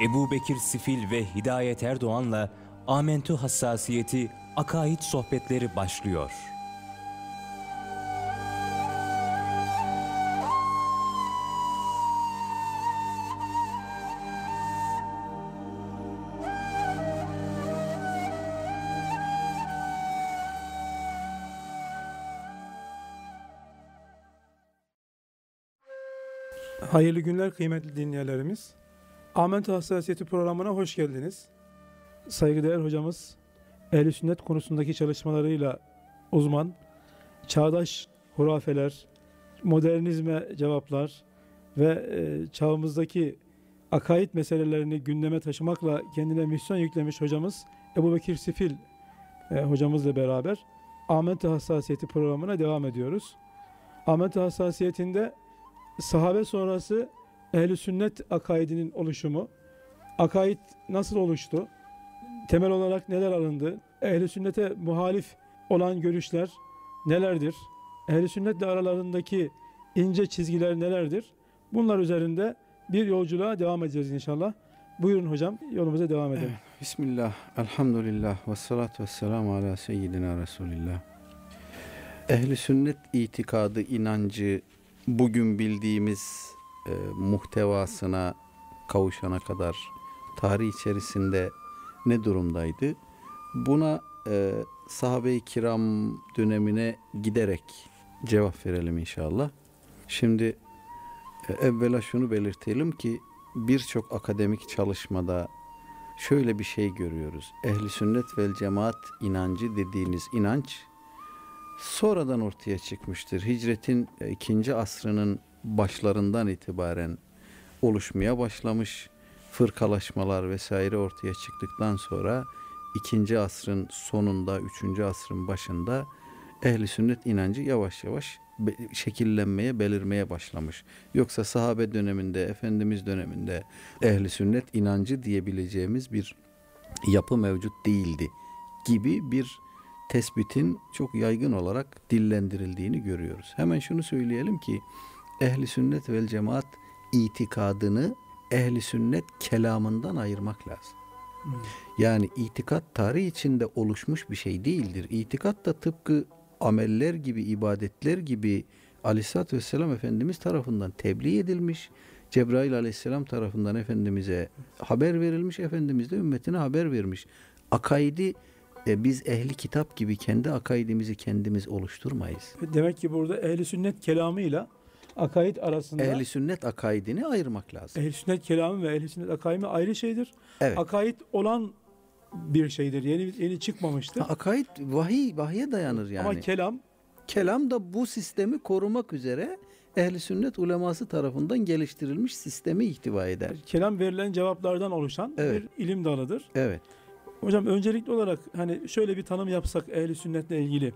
Ebu Bekir Sifil ve Hidayet Erdoğan'la Amentu Hassasiyeti Akaid Sohbetleri başlıyor. Hayırlı günler kıymetli dinleyenlerimiz. Ahmet Hassasiyeti programına hoş geldiniz. Saygıdeğer hocamız ehl sünnet konusundaki çalışmalarıyla uzman, çağdaş hurafeler, modernizme cevaplar ve e, çağımızdaki akaid meselelerini gündeme taşımakla kendine misyon yüklemiş hocamız Ebu Bekir Sifil e, hocamızla beraber Ahmet Hassasiyeti programına devam ediyoruz. Ahmet Hassasiyeti'nde sahabe sonrası ehli sünnet akaidinin oluşumu, akaid nasıl oluştu, temel olarak neler alındı, ehli sünnete muhalif olan görüşler nelerdir, ehli sünnetle aralarındaki ince çizgiler nelerdir, bunlar üzerinde bir yolculuğa devam edeceğiz inşallah. Buyurun hocam yolumuza devam edelim. Evet, Bismillah, elhamdülillah, ve salatu ve selamu ala seyyidina Resulillah. Ehli sünnet itikadı, inancı, bugün bildiğimiz e, muhtevasına kavuşana kadar tarih içerisinde ne durumdaydı? Buna e, sahabe-i kiram dönemine giderek cevap verelim inşallah. Şimdi e, evvela şunu belirtelim ki birçok akademik çalışmada şöyle bir şey görüyoruz. Ehli sünnet vel cemaat inancı dediğiniz inanç sonradan ortaya çıkmıştır. Hicretin e, ikinci asrının başlarından itibaren oluşmaya başlamış fırkalaşmalar vesaire ortaya çıktıktan sonra ikinci asrın sonunda, üçüncü asrın başında ehli sünnet inancı yavaş yavaş şekillenmeye, belirmeye başlamış. Yoksa sahabe döneminde, Efendimiz döneminde ehli sünnet inancı diyebileceğimiz bir yapı mevcut değildi gibi bir tespitin çok yaygın olarak dillendirildiğini görüyoruz. Hemen şunu söyleyelim ki ehli sünnet vel cemaat itikadını ehli sünnet kelamından ayırmak lazım. Hmm. Yani itikat tarih içinde oluşmuş bir şey değildir. İtikat da tıpkı ameller gibi, ibadetler gibi Aleyhisselatü Vesselam Efendimiz tarafından tebliğ edilmiş. Cebrail Aleyhisselam tarafından Efendimiz'e haber verilmiş. Efendimiz de ümmetine haber vermiş. Akaidi e, biz ehli kitap gibi kendi akaidimizi kendimiz oluşturmayız. Demek ki burada ehli sünnet kelamıyla akaid arasında ehli sünnet akaidini ayırmak lazım. Ehli sünnet kelamı ve ehli sünnet akaimi ayrı şeydir. Evet. Akaid olan bir şeydir. Yeni yeni çıkmamıştır. Ha, akaid vahiy vahiye dayanır yani. Ama kelam kelam da bu sistemi korumak üzere ehli sünnet uleması tarafından geliştirilmiş sistemi ihtiva eder. Kelam verilen cevaplardan oluşan evet. bir ilim dalıdır. Evet. Hocam öncelikli olarak hani şöyle bir tanım yapsak ehli sünnetle ilgili.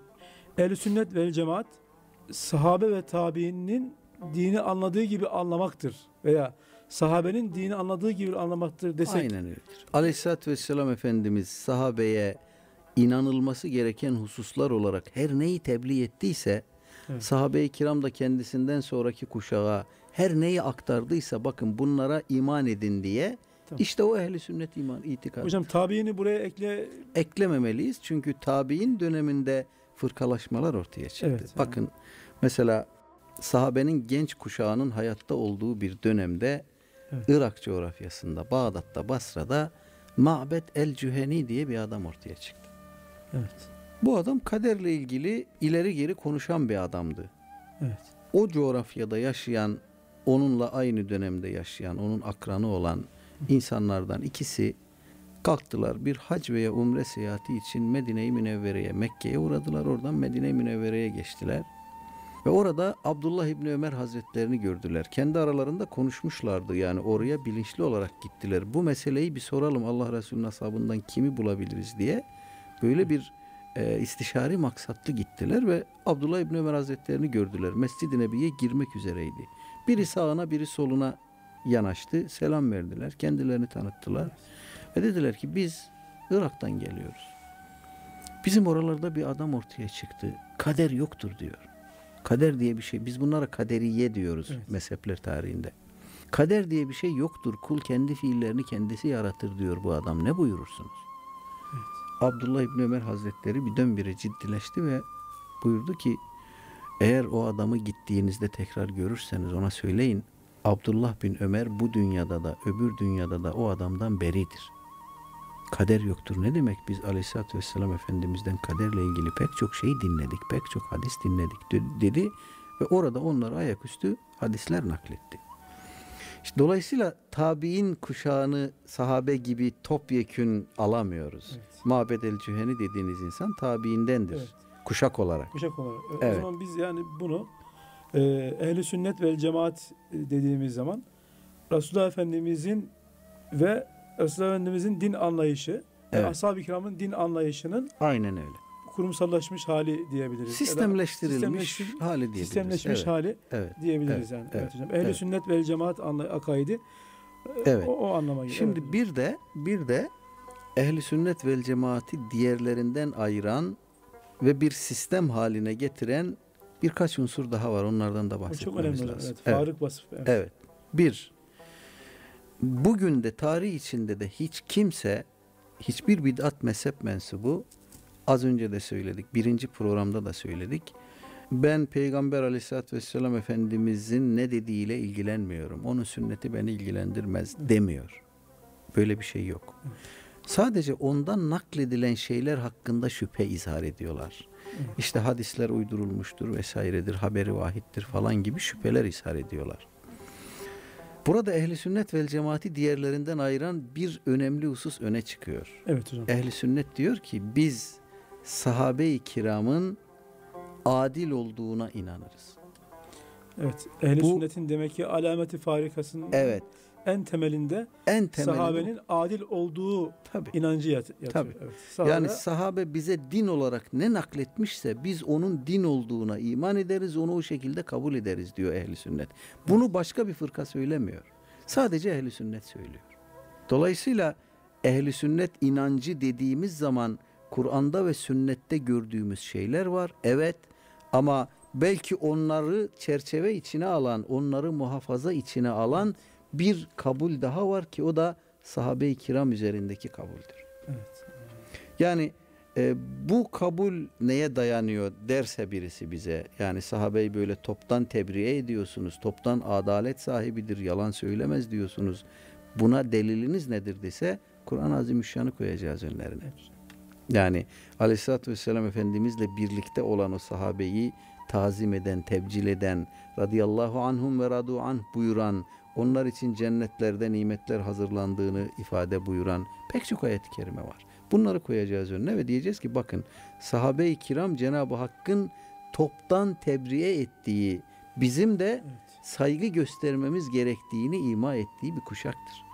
Ehli sünnet ve cemaat sahabe ve tabiinin dini anladığı gibi anlamaktır veya sahabenin dini anladığı gibi anlamaktır desek. Aynen öyledir. Aleyhisselatü Vesselam Efendimiz sahabeye inanılması gereken hususlar olarak her neyi tebliğ ettiyse evet. sahabe-i kiram da kendisinden sonraki kuşağa her neyi aktardıysa bakın bunlara iman edin diye Tamam. İşte o ehli sünnet iman itikad. Hocam tabiini buraya ekle eklememeliyiz. Çünkü tabiin döneminde fırkalaşmalar ortaya çıktı. Evet, Bakın yani. mesela sahabenin genç kuşağının hayatta olduğu bir dönemde evet. Irak coğrafyasında, Bağdat'ta, Basra'da Ma'bet el-Cüheni diye bir adam ortaya çıktı. Evet. Bu adam kaderle ilgili ileri geri konuşan bir adamdı. Evet. O coğrafyada yaşayan, onunla aynı dönemde yaşayan, onun akranı olan insanlardan ikisi kalktılar bir hac veya umre seyahati için Medine-i Münevvere'ye, Mekke'ye uğradılar. Oradan Medine-i Münevvere'ye geçtiler. Ve orada Abdullah İbni Ömer Hazretlerini gördüler. Kendi aralarında konuşmuşlardı. Yani oraya bilinçli olarak gittiler. Bu meseleyi bir soralım Allah Resulü'nün ashabından kimi bulabiliriz diye. Böyle bir e, istişari maksatlı gittiler ve Abdullah İbni Ömer Hazretlerini gördüler. Mescid-i Nebi'ye girmek üzereydi. Biri sağına biri soluna yanaştı, selam verdiler, kendilerini tanıttılar. Ve dediler ki biz Irak'tan geliyoruz. Bizim oralarda bir adam ortaya çıktı. Kader yoktur diyor. Kader diye bir şey. Biz bunlara kaderiye diyoruz evet. mezhepler tarihinde. Kader diye bir şey yoktur. Kul kendi fiillerini kendisi yaratır diyor bu adam. Ne buyurursunuz? Abdullah İbni Ömer Hazretleri birdenbire ciddileşti ve buyurdu ki eğer o adamı gittiğinizde tekrar görürseniz ona söyleyin Abdullah bin Ömer bu dünyada da öbür dünyada da o adamdan beridir. Kader yoktur. Ne demek? Biz Aleyhisselatü Vesselam Efendimiz'den kaderle ilgili pek çok şey dinledik, pek çok hadis dinledik de- dedi ve orada onları ayaküstü hadisler nakletti. İşte dolayısıyla tabi'in kuşağını sahabe gibi topyekün alamıyoruz. Evet. Mabed el Cüheni dediğiniz insan tabiindendir. Evet. Kuşak olarak. Kuşak olarak. Evet. O zaman biz yani bunu e, ehli sünnet ve cemaat dediğimiz zaman Resulullah Efendimizin ve Resulullah Efendimizin din anlayışı ve Evet. ashab-ı kiramın din anlayışının Aynen öyle. kurumsallaşmış hali diyebiliriz. Sistemleştirilmiş sistemleştir- hali diyebiliriz. sistemleşmiş evet. hali Evet. diyebiliriz Evet, yani. evet, Evet, hocam. Ehli evet. sünnet ve cemaat anlay akaidi e, Evet. o, o anlama geliyor. Şimdi Evet. bir de bir de ehli sünnet vel cemaati diğerlerinden ayıran ve bir sistem haline getiren birkaç unsur daha var. Onlardan da Bu çok bahsetmemiz önemli lazım. Evet, Farık vasıf. Evet. Evet. Bir, bugün de tarih içinde de hiç kimse, hiçbir bid'at mezhep mensubu, az önce de söyledik, birinci programda da söyledik. Ben Peygamber aleyhissalatü vesselam Efendimizin ne dediğiyle ilgilenmiyorum. Onun sünneti beni ilgilendirmez demiyor. Böyle bir şey yok. Sadece ondan nakledilen şeyler hakkında şüphe izhar ediyorlar. İşte hadisler uydurulmuştur vesairedir, haberi vahittir falan gibi şüpheler izhar ediyorlar. Burada ehli sünnet vel cemaati diğerlerinden ayıran bir önemli husus öne çıkıyor. Evet hocam. Ehli sünnet diyor ki biz sahabe-i kiramın adil olduğuna inanırız. Evet. Ehli Bu- sünnetin demek ki alameti farikasının Evet. En temelinde En temeli bu. sahabenin adil olduğu tabii. inancı yat- yatıyor. Tabii. Evet. Sahabe, Yani sahabe bize din olarak ne nakletmişse biz onun din olduğuna iman ederiz, onu o şekilde kabul ederiz diyor ehli sünnet. Bunu başka bir fırka söylemiyor. Sadece ehli sünnet söylüyor. Dolayısıyla ehli sünnet inancı dediğimiz zaman Kur'an'da ve sünnette gördüğümüz şeyler var. Evet ama belki onları çerçeve içine alan, onları muhafaza içine alan bir kabul daha var ki o da sahabe-i kiram üzerindeki kabuldür. evet. Yani e, bu kabul neye dayanıyor derse birisi bize yani sahabeyi böyle toptan tebriğe ediyorsunuz toptan adalet sahibidir yalan söylemez diyorsunuz buna deliliniz nedir dese Kur'an-ı Azimüşşan'ı koyacağız önlerine. Yani Aleyhisselatü Vesselam Efendimizle birlikte olan o sahabeyi tazim eden, tebcil eden, radıyallahu anhum ve radu anh buyuran, onlar için cennetlerde nimetler hazırlandığını ifade buyuran pek çok ayet-i kerime var. Bunları koyacağız önüne ve diyeceğiz ki bakın sahabe-i kiram Cenab-ı Hakk'ın toptan tebriğe ettiği, bizim de saygı göstermemiz gerektiğini ima ettiği bir kuşaktır.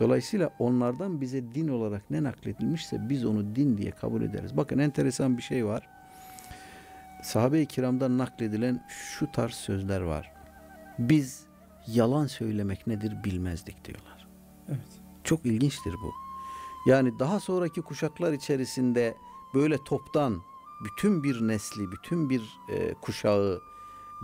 Dolayısıyla onlardan bize din olarak ne nakledilmişse biz onu din diye kabul ederiz. Bakın enteresan bir şey var. Sahabe-i kiramdan nakledilen şu tarz sözler var. Biz yalan söylemek nedir bilmezdik diyorlar. Evet. Çok ilginçtir bu. Yani daha sonraki kuşaklar içerisinde böyle toptan bütün bir nesli, bütün bir e, kuşağı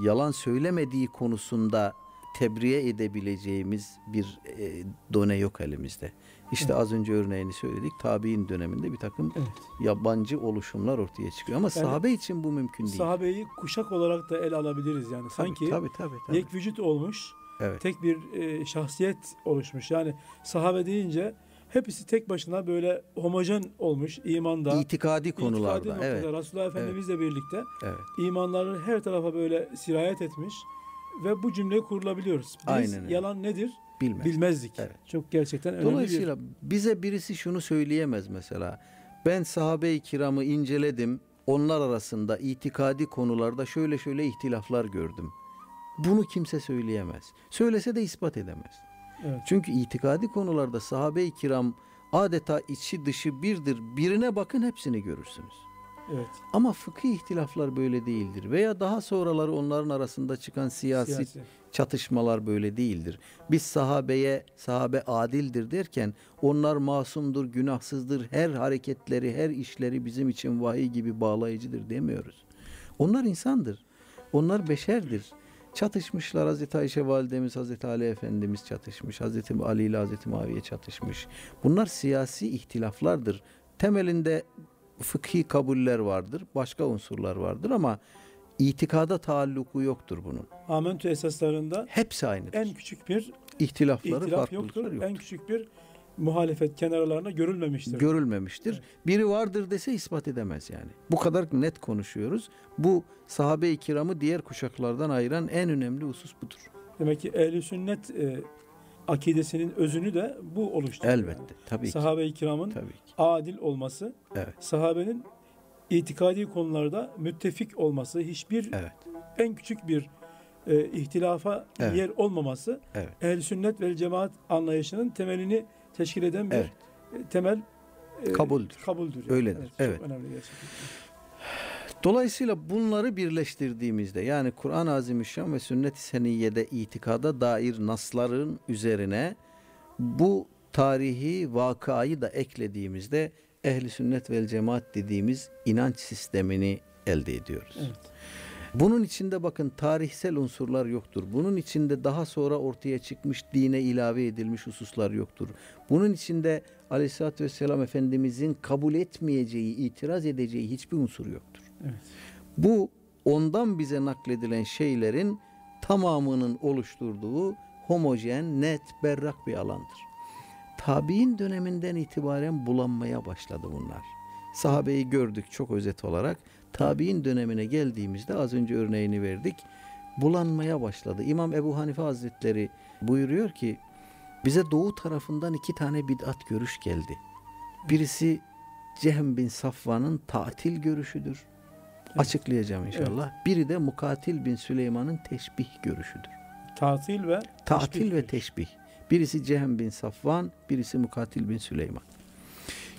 yalan söylemediği konusunda tebriğe edebileceğimiz bir e, done yok elimizde. İşte az önce örneğini söyledik. Tabi'in döneminde bir takım Evet. yabancı oluşumlar ortaya çıkıyor. Ama Yani sahabe için bu mümkün değil. Sahabeyi kuşak olarak da ele alabiliriz yani. Tabii, Sanki tabii, tabii, tabii. yek vücut olmuş, Evet. tek bir e, şahsiyet oluşmuş. Yani sahabe deyince hepsi tek başına böyle homojen olmuş imanda. İtikadi konularda. itikadi noktada evet. Resulullah Efendimizle birlikte Evet. imanları her tarafa böyle sirayet etmiş ve bu cümleyi kurulabiliyoruz. Biz Aynen yalan nedir Bilmez. bilmezdik. Evet. Çok gerçekten önemli Dolayısıyla bize birisi şunu söyleyemez mesela. Ben sahabe-i kiramı inceledim. Onlar arasında itikadi konularda şöyle şöyle ihtilaflar gördüm. Bunu kimse söyleyemez. Söylese de ispat edemez. Evet. Çünkü itikadi konularda sahabe-i kiram adeta içi dışı birdir. Birine bakın hepsini görürsünüz. Evet. Ama fıkıh ihtilaflar böyle değildir. Veya daha sonraları onların arasında çıkan siyasi Siyasi. çatışmalar böyle değildir. Biz sahabeye sahabe adildir derken onlar masumdur, günahsızdır. Her hareketleri, her işleri bizim için vahiy gibi bağlayıcıdır demiyoruz. Onlar insandır. Onlar beşerdir. Çatışmışlar Hazreti Ayşe validemiz, Hazreti Ali Efendimiz çatışmış, Hazreti Ali ile Hazreti Muaviye çatışmış. Bunlar siyasi ihtilaflardır. Temelinde fıkhi kabuller vardır, başka unsurlar vardır ama itikada taalluku yoktur bunun. Amentü esaslarında Hepsi aynıdır. en küçük bir İhtilafları, ihtilaf farklılıkları yoktur. yoktur. En küçük bir muhalefet kenarlarına görülmemiştir. Görülmemiştir. Evet. Biri vardır dese ispat edemez yani. Bu kadar net konuşuyoruz. Bu sahabe-i kiramı diğer kuşaklardan ayıran en önemli husus budur. Demek ki ehli sünnet e, akidesinin özünü de bu oluşturuyor. Elbette. Tabii ki. Sahabe-i kiramın Tabii ki. adil olması, Evet. sahabenin itikadi konularda müttefik olması, hiçbir Evet. en küçük bir e, ihtilafa Evet. yer olmaması Evet. ehl sünnet ve cemaat anlayışının temelini teşkil eden bir Evet. e, temel e, Kabuldür. kabuldür. yani. Öyledir, evet. önemli gerçekten. Dolayısıyla bunları birleştirdiğimizde yani Kur'an-ı Azimüşşan ve sünnet-i seniyede itikada dair nasların üzerine bu tarihi vakayı da eklediğimizde ehli sünnet vel cemaat dediğimiz inanç sistemini elde ediyoruz. Evet. Bunun içinde bakın tarihsel unsurlar yoktur. Bunun içinde daha sonra ortaya çıkmış dine ilave edilmiş hususlar yoktur. Bunun içinde Aleyhisselatü Vesselam Efendimizin kabul etmeyeceği, itiraz edeceği hiçbir unsur yoktur. Evet. Bu ondan bize nakledilen şeylerin tamamının oluşturduğu homojen, net, berrak bir alandır. Tabi'in döneminden itibaren bulanmaya başladı bunlar. Sahabeyi gördük çok özet olarak. Tabi'in dönemine geldiğimizde az önce örneğini verdik. Bulanmaya başladı. İmam Ebu Hanife Hazretleri buyuruyor ki bize doğu tarafından iki tane bid'at görüş geldi. Birisi Cehm bin Safvan'ın tatil görüşüdür. Açıklayacağım inşallah. Biri de Mukatil bin Süleyman'ın teşbih görüşüdür. Tatil ve Tatil teşbih. ve teşbih. Birisi Cehem bin Safvan, birisi Mukatil bin Süleyman.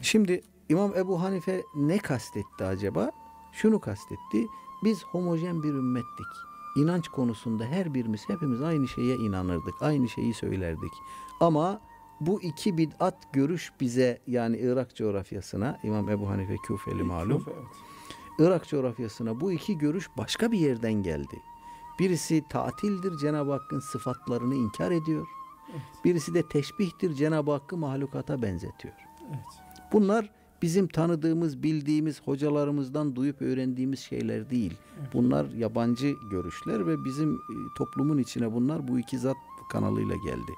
Şimdi İmam Ebu Hanife ne kastetti acaba? Şunu kastetti. Biz homojen bir ümmettik. İnanç konusunda her birimiz hepimiz aynı şeye inanırdık. Aynı şeyi söylerdik. Ama bu iki bid'at görüş bize yani Irak coğrafyasına İmam Ebu Hanife Küfeli malum. Küfe, evet. Irak coğrafyasına bu iki görüş başka bir yerden geldi. Birisi tatildir Cenab-ı Hakk'ın sıfatlarını inkar ediyor. Birisi de teşbihtir Cenab-ı Hakk'ı mahlukata benzetiyor. Evet. Bunlar bizim tanıdığımız, bildiğimiz, hocalarımızdan duyup öğrendiğimiz şeyler değil. Bunlar yabancı görüşler ve bizim e, toplumun içine bunlar bu iki zat kanalıyla geldi.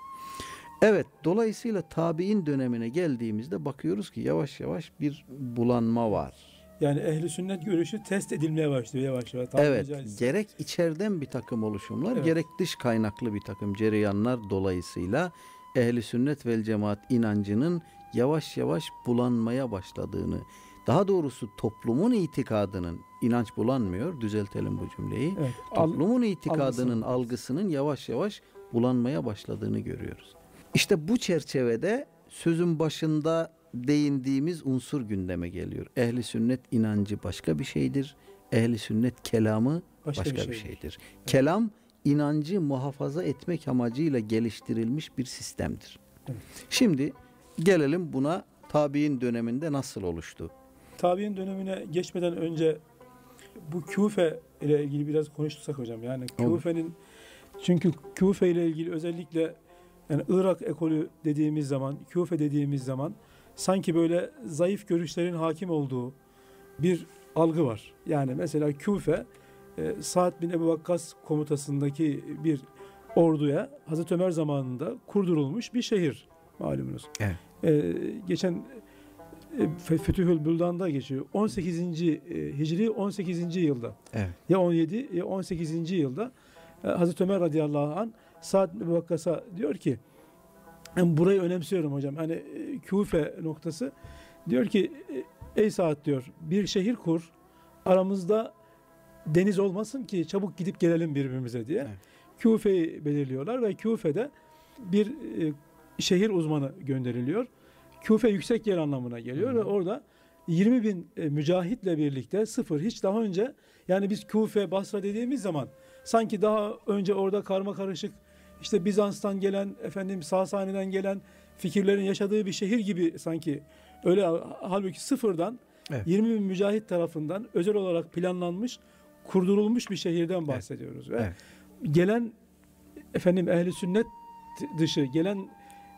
Evet, dolayısıyla tabi'in dönemine geldiğimizde bakıyoruz ki yavaş yavaş bir bulanma var. Yani ehli sünnet görüşü test edilmeye başlıyor yavaş yavaş. tabiri Evet, caizse. gerek içeriden bir takım oluşumlar, Evet. gerek dış kaynaklı bir takım cereyanlar dolayısıyla ehli sünnet vel cemaat inancının yavaş yavaş bulanmaya başladığını, daha doğrusu toplumun itikadının inanç bulanmıyor, düzeltelim bu cümleyi. Evet. Al- Toplumun itikadının algısının. algısının yavaş yavaş bulanmaya başladığını görüyoruz. İşte bu çerçevede sözün başında değindiğimiz unsur gündeme geliyor. Ehli sünnet inancı başka bir şeydir. Ehli sünnet kelamı Başka başka, bir bir şeydir. şeydir. Kelam inancı muhafaza etmek amacıyla geliştirilmiş bir sistemdir. Evet. Şimdi gelelim buna tabi'in döneminde nasıl oluştu? Tabi'in dönemine geçmeden önce bu Küfe ile ilgili biraz konuştursak hocam. Yani. Küfe'nin çünkü Küfe ile ilgili özellikle yani Irak ekolü dediğimiz zaman, Küfe dediğimiz zaman sanki böyle zayıf görüşlerin hakim olduğu bir algı var. Yani mesela Küfe e, Sa'd bin Ebu Vakkas komutasındaki bir orduya Hazreti Ömer zamanında kurdurulmuş bir şehir malumunuz. Evet. E, geçen e, Fe- Fütühül Büldan'da geçiyor. 18. e, Hicri 18. yılda. Evet. Ya 17 ya 18. yılda e, Hazreti Ömer radıyallahu an Sa'd bin Ebu Vakkas'a diyor ki ben burayı önemsiyorum hocam. Hani Küfe noktası diyor ki ey Sa'd diyor bir şehir kur aramızda deniz olmasın ki çabuk gidip gelelim birbirimize diye. Evet. Küfe'yi belirliyorlar ve Küfe'de bir şehir uzmanı gönderiliyor. Küfe yüksek yer anlamına geliyor Hı. ve orada 20 bin e, mücahitle birlikte sıfır hiç daha önce yani biz Küfe Basra dediğimiz zaman sanki daha önce orada karma karışık işte Bizans'tan gelen efendim Sasani'den gelen fikirlerin yaşadığı bir şehir gibi sanki öyle halbuki sıfırdan Evet. 20 bin mücahit tarafından özel olarak planlanmış kurdurulmuş bir şehirden bahsediyoruz ve Evet. gelen efendim ehli sünnet dışı gelen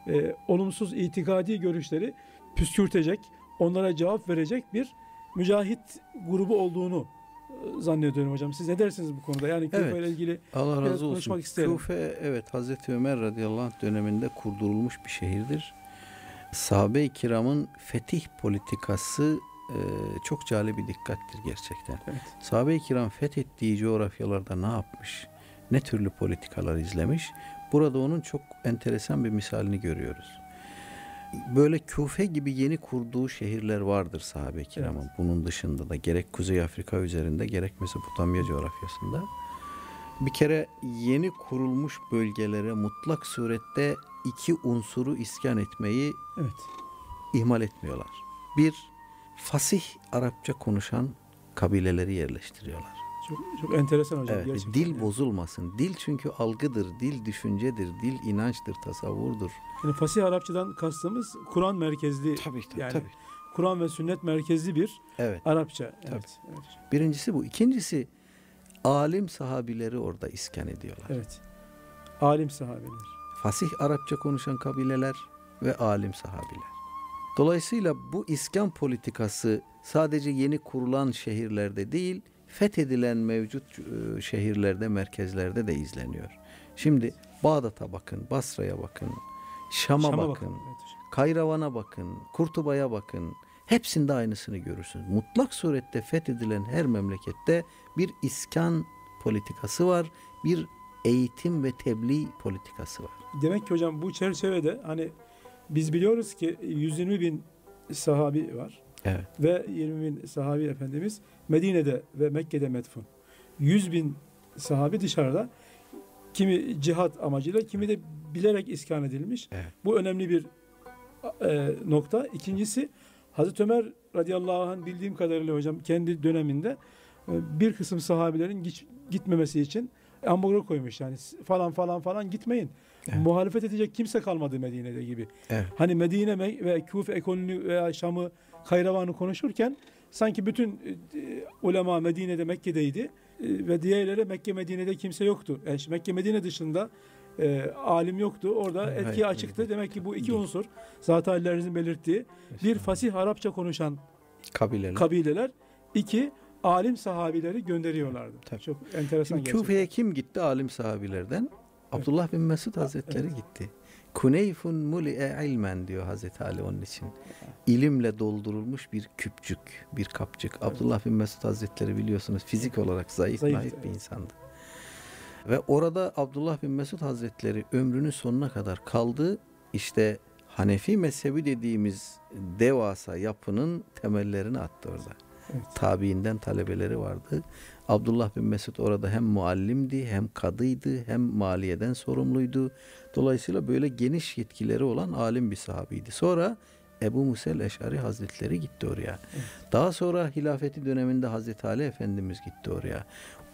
e, olumsuz itikadi görüşleri püskürtecek, onlara cevap verecek bir mücahit grubu olduğunu e, zannediyorum hocam. Siz ne dersiniz bu konuda? Yani Küfe Evet. ile ilgili Allah razı olsun. konuşmak isterim. Küfe evet Hazreti Ömer radıyallahu anh döneminde kurdurulmuş bir şehirdir. Sahabe-i kiramın fetih politikası e, çok cali bir dikkattir gerçekten. evet. Sahabe-i kiram fethettiği coğrafyalarda ne yapmış? Ne türlü politikalar izlemiş? Burada onun çok enteresan bir misalini görüyoruz. Böyle Küfe gibi yeni kurduğu şehirler vardır sahabe-i kiramın. Evet. Bunun dışında da gerek Kuzey Afrika üzerinde gerek Mesopotamya coğrafyasında. Bir kere yeni kurulmuş bölgelere mutlak surette iki unsuru iskan etmeyi Evet. ihmal etmiyorlar. Bir, fasih Arapça konuşan kabileleri yerleştiriyorlar. Çok, çok enteresan hocam. Evet, gerçekten. dil Yani. bozulmasın. Dil çünkü algıdır, dil düşüncedir, dil inançtır, tasavvurdur. Yani fasih Arapçadan kastımız Kur'an merkezli, Tabii tabii. Yani- tabii. Kur'an ve sünnet merkezli bir Evet. Arapça. Evet. Evet. Birincisi bu. İkincisi alim sahabileri orada iskan ediyorlar. evet. Alim sahabeler. Fasih Arapça konuşan kabileler ve alim sahabiler. Dolayısıyla bu iskan politikası sadece yeni kurulan şehirlerde değil, fethedilen mevcut e, şehirlerde, merkezlerde de izleniyor. Şimdi Bağdat'a bakın, Basra'ya bakın, Şam'a, Şam'a bakın, hocam. Kayravan'a bakın, Kurtuba'ya bakın. Hepsinde aynısını görürsünüz. Mutlak surette fethedilen her memlekette bir iskan politikası var, bir eğitim ve tebliğ politikası var. Demek ki hocam bu çerçevede hani biz biliyoruz ki 120 bin sahabi var Evet. ve 20 bin sahabi efendimiz Medine'de ve Mekke'de metfun. 100 bin sahabi dışarıda kimi cihat amacıyla kimi de bilerek iskan edilmiş. Evet. Bu önemli bir e, nokta. İkincisi Hazreti Ömer radıyallahu anh bildiğim kadarıyla hocam kendi döneminde e, bir kısım sahabilerin giç- gitmemesi için ambargo koymuş yani falan falan falan gitmeyin. Evet. Muhalefet edecek kimse kalmadı Medine'de gibi. Evet. Hani Medine me- ve Küfe ekolünü veya Şam'ı Kayravan'ı konuşurken sanki bütün e, ulema Medine'de Mekke'deydi e, ve diğerleri Mekke Medine'de kimse yoktu. Yani şimdi Mekke Medine dışında e, alim yoktu. Orada Hayır, etki açıktı. değil. Demek ki bu iki unsur zaten hallerinizin belirttiği bir fasih Arapça konuşan Kabileler. kabileler, iki alim sahabileri gönderiyorlardı. Tabii. Çok enteresan. Küfe'ye kim gitti alim sahabilerden? Abdullah bin Mesud Hazretleri gitti. Kuneyfun muli'e ilmen diyor Hazreti Ali onun için. İlimle doldurulmuş bir küpçük, bir kapçık. Abdullah bin Mesud Hazretleri biliyorsunuz fizik olarak zayıf, Zayıf, naif bir evet. insandı. Ve orada Abdullah bin Mesud Hazretleri ömrünün sonuna kadar kaldı. İşte Hanefi mezhebi dediğimiz devasa yapının temellerini attı orada. Evet. Tabiinden talebeleri vardı. Abdullah bin Mesud orada hem muallimdi, hem kadıydı, hem maliyeden sorumluydu. Dolayısıyla böyle geniş yetkileri olan alim bir sahabiydi. Sonra Ebu Musel Eşari Hazretleri gitti oraya. Daha sonra hilafeti döneminde Hazreti Ali Efendimiz gitti oraya.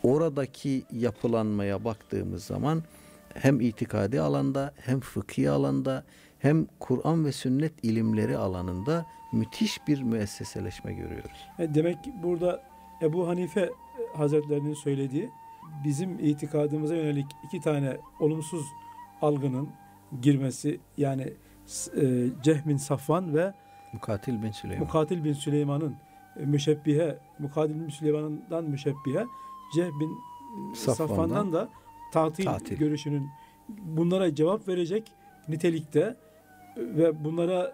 Oradaki yapılanmaya baktığımız zaman hem itikadi alanda hem fıkhi alanda hem Kur'an ve sünnet ilimleri alanında müthiş bir müesseseleşme görüyoruz. E, Demek ki burada Ebu Hanife Hazretlerinin söylediği bizim itikadımıza yönelik iki tane olumsuz algının girmesi yani e, Cehmin Safvan ve Mukatil bin Süleyman. Mukatil bin Süleyman'ın e, müşebbihe, Mukatil bin Süleyman'dan müşebbihe, Ceh bin e, Safvan'dan Safvan'dan da tatil, tatil. görüşünün bunlara cevap verecek nitelikte ve bunlara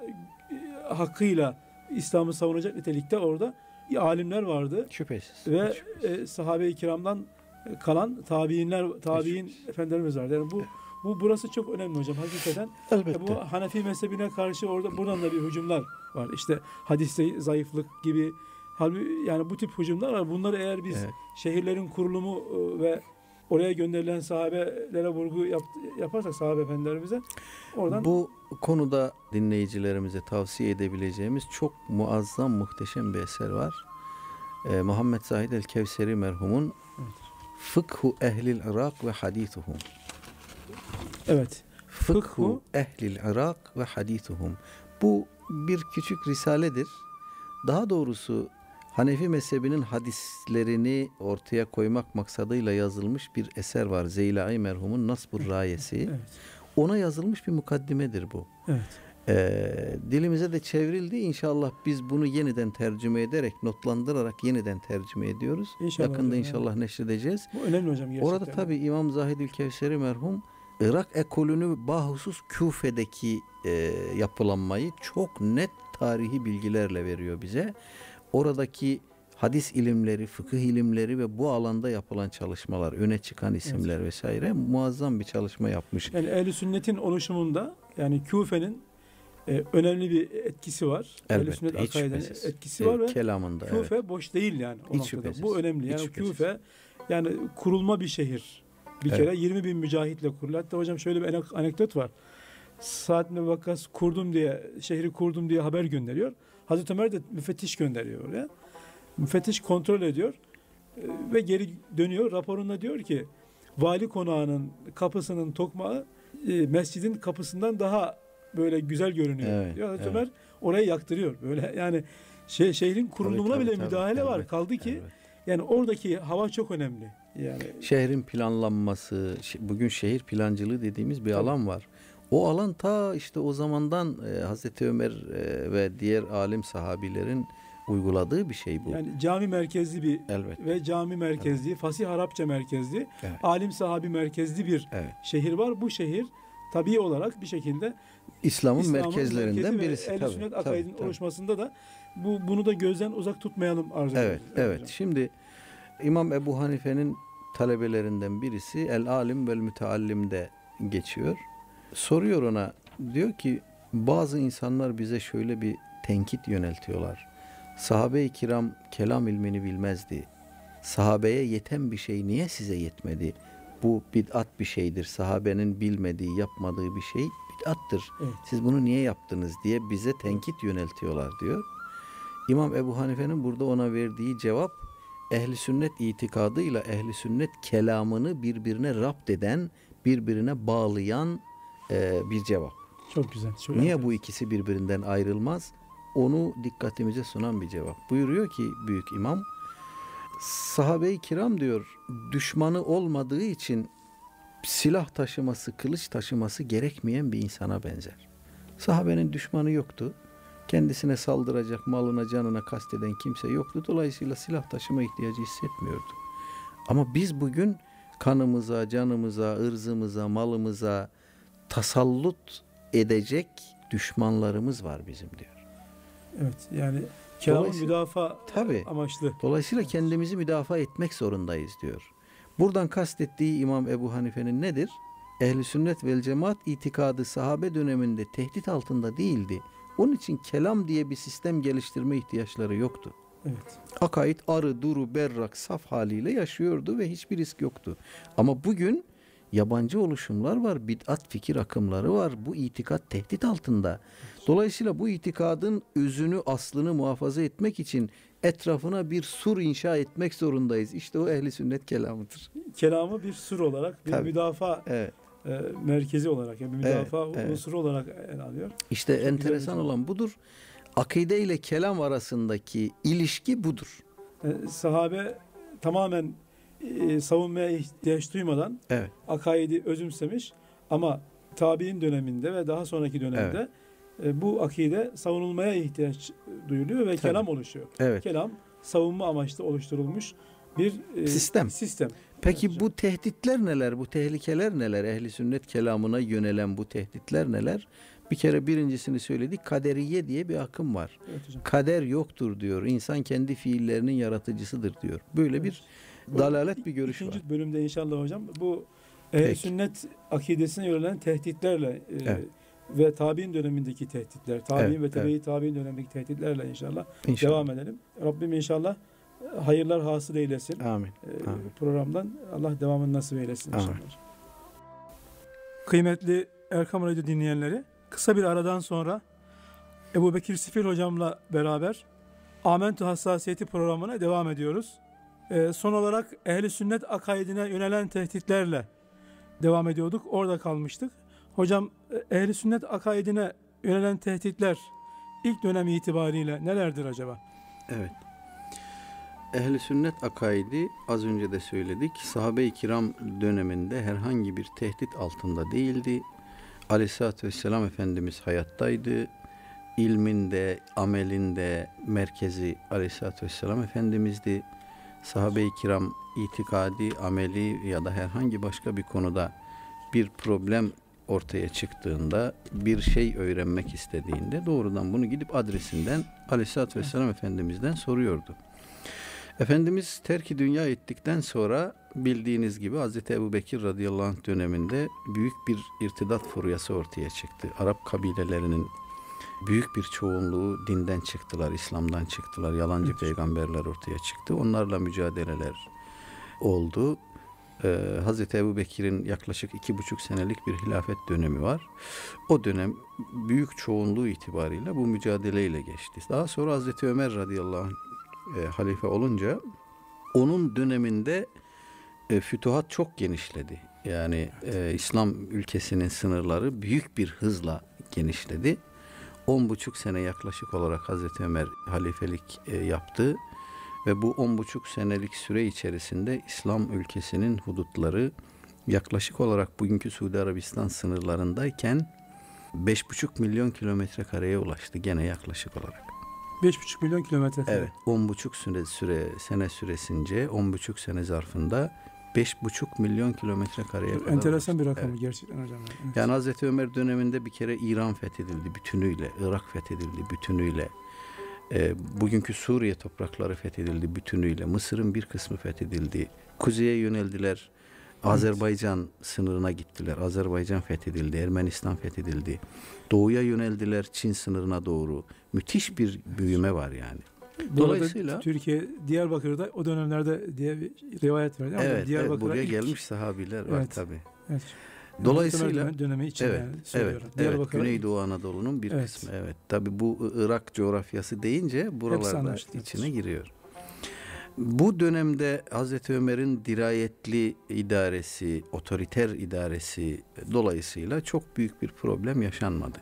e, hakkıyla İslam'ı savunacak nitelikte orada alimler vardı Şüphesiz. ve Şüphesiz. e, sahabe-i kiramdan e, kalan tabiinler tabiin efendilerimiz vardı. Yani bu bu burası çok önemli hocam hakikaten. Elbette. E, Bu Hanefi mezhebine karşı orada buradan da bir hücumlar var. İşte hadiste zayıflık gibi halbuki yani bu tip hücumlar var. Bunları eğer biz Evet. şehirlerin kurulumu e, ve oraya gönderilen sahabelere vurgu yap- yaparsak sahabe efendilerimize oradan Bu konuda dinleyicilerimize tavsiye edebileceğimiz çok muazzam, muhteşem bir eser var. Ee, Muhammed Zahid el-Kevseri merhumun Evet. Fıkhu Ehlil Irak ve Hadithuhum. evet Fıkhu Fıkhu Ehlil Irak ve Hadithuhum. Bu bir küçük risaledir. Daha doğrusu Hanefi mezhebinin hadislerini ortaya koymak maksadıyla yazılmış bir eser var. Zeylai merhumun Nasbur Rayesi. Evet. Ona yazılmış bir mukaddimedir bu. Evet. Ee, dilimize de çevrildi. İnşallah biz bunu yeniden tercüme ederek, notlandırarak yeniden tercüme ediyoruz. İnşallah Yakında hocam, inşallah neşredeceğiz. Bu önemli hocam gerçekten. Orada tabi İmam Zahidül Kevseri merhum Irak ekolünü bahusus Küfe'deki e, yapılanmayı çok net tarihi bilgilerle veriyor bize. Oradaki hadis ilimleri, fıkıh ilimleri ve bu alanda yapılan çalışmalar, öne çıkan isimler vesaire muazzam bir çalışma yapmış. Yani ehl sünnetin oluşumunda yani Küfe'nin e, önemli bir etkisi var. Ehl-i Elbette, sünnet hiç akaidinin etkisi var E, ve kelamında. evet. Küfe boş değil yani o Hiç noktada. şüphesiz. Bu önemli. Hiç Yani şüphesiz. Küfe yani kurulma bir şehir. Bir Evet. kere 20 bin mücahitle kurulu. Hatta hocam şöyle bir anek- anekdot var. Bin Vakkas kurdum diye, şehri kurdum diye haber gönderiyor. Hazreti Ömer de müfettiş gönderiyor oraya. Müfettiş kontrol ediyor e, ve geri dönüyor. Raporunda diyor ki vali konağının kapısının tokmağı e, mescidin kapısından daha böyle güzel görünüyor. Evet, diyor. Hazreti evet. Ömer orayı yaktırıyor. Böyle yani şey, şehrin kurulumuna Tabii, bile tabii, müdahale var. elbette, Kaldı ki elbette. yani oradaki hava çok önemli. Yani Şehrin planlanması, bugün şehir plancılığı dediğimiz bir Tabii. alan var. O alan ta işte o zamandan e, Hazreti Ömer e, ve diğer alim sahabilerin uyguladığı bir şey bu. yani cami merkezli bir Elbette. ve cami merkezli, fasih Arapça merkezli, Evet. alim sahabi merkezli bir Evet. şehir var. Bu şehir tabii olarak bir şekilde İslam'ın, İslam'ın merkezlerinden merkezi birisi Ehl-i tabii. sünnet akaidinin oluşmasında da bu bunu da gözden uzak tutmayalım arzu Evet, ediyoruz. evet. hocam. Şimdi İmam Ebu Hanife'nin talebelerinden birisi El Alim vel Müteallim'de geçiyor. Soruyor ona diyor ki bazı insanlar bize şöyle bir tenkit yöneltiyorlar. Sahabe-i kiram kelam ilmini bilmezdi. Sahabeye yeten bir şey niye size yetmedi? Bu bid'at bir şeydir. Sahabenin bilmediği, yapmadığı bir şey bid'attır. Evet. Siz bunu niye yaptınız diye bize tenkit yöneltiyorlar diyor. İmam Ebu Hanife'nin burada ona verdiği cevap ehli sünnet itikadıyla ehli sünnet kelamını birbirine rapt eden, birbirine bağlayan e, bir cevap. Çok güzel. Çok Niye bu ikisi birbirinden ayrılmaz? Onu dikkatimize sunan bir cevap. Buyuruyor ki büyük imam sahabe-i kiram diyor düşmanı olmadığı için silah taşıması, kılıç taşıması gerekmeyen bir insana benzer. Sahabenin düşmanı yoktu. Kendisine saldıracak, malına, canına kasteden kimse yoktu. Dolayısıyla silah taşıma ihtiyacı hissetmiyordu. Ama biz bugün kanımıza, canımıza, ırzımıza, malımıza tasallut edecek düşmanlarımız var bizim diyor. Evet yani kelamın müdafaa Tabii. amaçlı. Dolayısıyla kendimizi müdafaa etmek zorundayız diyor. Buradan kastettiği İmam Ebu Hanife'nin nedir? Ehli sünnet vel cemaat itikadı sahabe döneminde tehdit altında değildi. Onun için kelam diye bir sistem geliştirme ihtiyaçları yoktu. Evet. Akaid arı, duru, berrak, saf haliyle yaşıyordu ve hiçbir risk yoktu. Ama bugün yabancı oluşumlar var, bid'at fikir akımları var. Bu itikat tehdit altında. Dolayısıyla bu itikadın özünü, aslını muhafaza etmek için etrafına bir sur inşa etmek zorundayız. İşte o ehli sünnet kelamıdır. Kelamı bir sur olarak, bir Tabii. müdafaa Evet. e, merkezi olarak, yani bir Evet, müdafaa evet. unsuru olarak ele alıyor. İşte güzel enteresan olan budur. Akide ile kelam arasındaki ilişki budur. E, sahabe tamamen e, savunmaya ihtiyaç duymadan Evet. akaidi özümsemiş ama tabi'in döneminde ve daha sonraki dönemde e, bu akide savunulmaya ihtiyaç duyuluyor ve Tabii. kelam oluşuyor. Evet. Kelam savunma amaçlı oluşturulmuş bir e, Sistem. sistem. Peki Evet bu tehditler neler? Bu tehlikeler neler? Ehli sünnet kelamına yönelen bu tehditler neler? Bir kere birincisini söyledik. Kaderiye diye bir akım var. Evet hocam. Kader yoktur diyor. İnsan kendi fiillerinin yaratıcısıdır diyor. Böyle bir dalalet bir görüş var. İkinci bölümde inşallah hocam bu e, sünnet akidesine yönelen tehditlerle e, Evet. ve tabi'in dönemindeki tehditler, tabi'in Evet, ve tebe tabi'in dönemindeki tehditlerle inşallah, İnşallah. devam edelim. Rabbim inşallah e, hayırlar hasıl eylesin. Amin. E, Amin. programdan Allah devamını nasip eylesin Amin. inşallah. Kıymetli Erkam Radyo dinleyenleri, kısa bir aradan sonra Ebu Bekir Sifil hocamla beraber Amentü Hassasiyeti programına devam ediyoruz. Ee, son olarak ehli sünnet akaidine yönelen tehditlerle devam ediyorduk. Orada kalmıştık. Hocam e, ehli sünnet akaidine yönelen tehditler ilk dönem itibariyle nelerdir acaba? Evet. ehli sünnet akaidi az önce de söyledik. Sahabe-i kiram döneminde herhangi bir tehdit altında değildi. Aleyhisselatü Vesselam Efendimiz hayattaydı. İlminde, amelinde merkezi Aleyhisselatü Vesselam Efendimiz'di. Sahabe-i kiram itikadi, ameli ya da herhangi başka bir konuda bir problem ortaya çıktığında bir şey öğrenmek istediğinde doğrudan bunu gidip adresinden Aleyhisselatü Vesselam Efendimiz'den soruyordu. Efendimiz terki dünya ettikten sonra bildiğiniz gibi Hz. Ebu Bekir radıyallahu anh döneminde büyük bir irtidat furyası ortaya çıktı. Arap kabilelerinin büyük bir çoğunluğu dinden çıktılar, İslam'dan çıktılar. Yalancı evet. peygamberler ortaya çıktı. Onlarla mücadeleler oldu. Ee, Hazreti Ebu Bekir'in yaklaşık iki buçuk senelik bir hilafet dönemi var. O dönem büyük çoğunluğu itibariyle bu mücadeleyle geçti. Daha sonra Hazreti Ömer radıyallahu anh e, halife olunca onun döneminde e, fütuhat çok genişledi. Yani e, İslam ülkesinin sınırları büyük bir hızla genişledi. On buçuk sene yaklaşık olarak Hazreti Ömer halifelik e, yaptı ve bu on buçuk senelik süre içerisinde İslam ülkesinin hudutları yaklaşık olarak bugünkü Suudi Arabistan sınırlarındayken beş buçuk milyon kilometre kareye ulaştı gene yaklaşık olarak. 5,5 milyon kilometre kare. Evet. 10,5 süre, süre sene süresince 10,5 sene zarfında 5,5 milyon kilometre kareye kadar. Enteresan bir rakam evet. gerçekten hocam. Evet. Yani Hazreti Ömer döneminde bir kere İran fethedildi bütünüyle, Irak fethedildi bütünüyle. E, bugünkü Suriye toprakları fethedildi bütünüyle. Mısır'ın bir kısmı fethedildi. Kuzeye yöneldiler. Azerbaycan sınırına gittiler. Azerbaycan fethedildi, Ermenistan fethedildi. Doğuya yöneldiler Çin sınırına doğru. Müthiş bir büyüme var yani. Dolayısıyla Türkiye Diyarbakır'da o dönemlerde diye bir rivayet var. Evet, evet buraya ilk... gelmiş sahabiler var evet, tabi. Evet. Dolayısıyla dönemi için evet, yani evet, evet, Güneydoğu Anadolu'nun bir evet. kısmı evet. Tabi bu Irak coğrafyası deyince buralarda içine giriyor. Bu dönemde Hazreti Ömer'in dirayetli idaresi, otoriter idaresi dolayısıyla çok büyük bir problem yaşanmadı.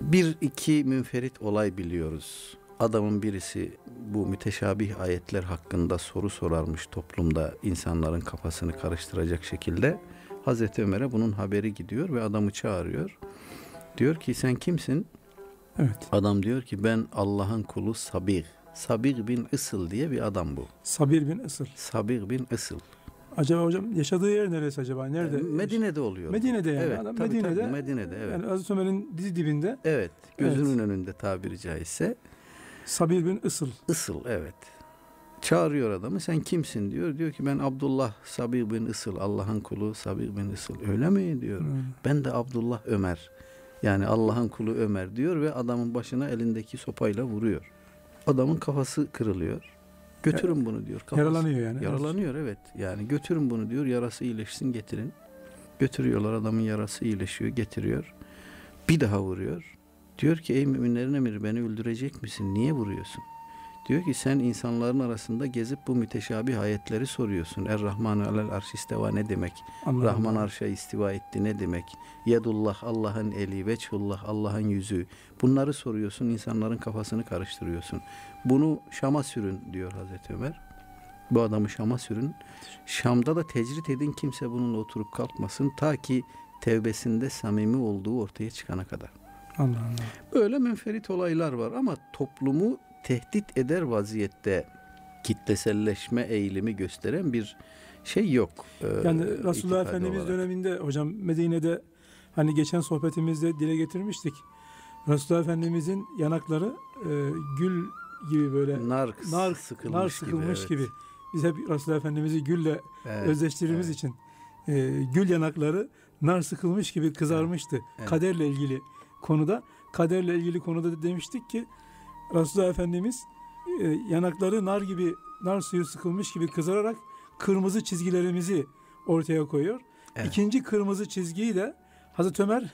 Bir iki münferit olay biliyoruz. Adamın birisi bu müteşabih ayetler hakkında soru sorarmış toplumda insanların kafasını karıştıracak şekilde. Hazreti Ömer'e bunun haberi gidiyor ve adamı çağırıyor. Diyor ki sen kimsin? Evet. Adam diyor ki ben Allah'ın kulu Sabih. Sabir bin Isıl diye bir adam bu. Sabir bin Isıl. Sabir bin Isıl. Acaba hocam yaşadığı yer neresi acaba? Nerede? Medine'de oluyor. Medine'de yani. Evet, adam tabii, Medine'de. Tabii, Medine'de evet. Yani Hazreti Ömer'in dizi dibinde. Evet. Gözünün evet. önünde tabiri caizse. Sabir bin Isıl. Isıl evet. Çağırıyor adamı. Sen kimsin diyor. Diyor ki ben Abdullah Sabir bin Isıl. Allah'ın kulu Sabir bin Isıl. Öyle mi diyor. Hmm. Ben de Abdullah Ömer. Yani Allah'ın kulu Ömer diyor ve adamın başına elindeki sopayla vuruyor. Adamın kafası kırılıyor. Götürün bunu diyor. Kafası. Yaralanıyor yani. Yaralanıyor evet. Yani götürün bunu diyor. Yarası iyileşsin getirin. Götürüyorlar adamın yarası iyileşiyor getiriyor. Bir daha vuruyor. Diyor ki ey müminlerin emiri beni öldürecek misin? Niye vuruyorsun? Diyor ki sen insanların arasında gezip bu müteşabih ayetleri soruyorsun. Er-Rahmanu alel arş istiva ne demek? Allah Rahman Allah. arşa istiva etti ne demek? Yedullah Allah'ın eli, veçhullah Allah'ın yüzü. Bunları soruyorsun, insanların kafasını karıştırıyorsun. Bunu Şam'a sürün diyor Hazreti Ömer. Bu adamı Şam'a sürün. Şam'da da tecrit edin kimse bununla oturup kalkmasın. Ta ki tevbesinde samimi olduğu ortaya çıkana kadar. Allah Allah. Böyle münferit olaylar var ama toplumu tehdit eder vaziyette kitleselleşme eğilimi gösteren bir şey yok. Ee, yani Resulullah Efendimiz olarak. döneminde hocam Medine'de hani geçen sohbetimizde dile getirmiştik. Resulullah Efendimizin yanakları e, gül gibi böyle nar, nar sıkılmış, nar sıkılmış gibi. gibi. Evet. Biz hep Resulullah Efendimiz'i gülle evet, özleştirdiğimiz evet. için e, gül yanakları nar sıkılmış gibi kızarmıştı. Evet. Kaderle ilgili konuda. Kaderle ilgili konuda da demiştik ki Resulullah Efendimiz e, yanakları nar gibi nar suyu sıkılmış gibi kızararak kırmızı çizgilerimizi ortaya koyuyor. Evet. İkinci kırmızı çizgiyi de Hazreti Ömer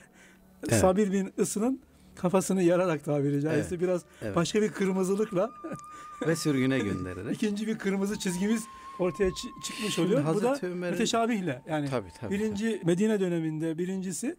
evet. Sabir bin Isı'nın kafasını yararak tabiri caizse evet. biraz evet. başka bir kırmızılıkla ve sürgüne göndererek ikinci bir kırmızı çizgimiz ortaya çıkmış Şimdi oluyor. Hazreti Bu da Ömer'in... müteşabihle yani tabii, tabii, birinci tabii. Medine döneminde birincisi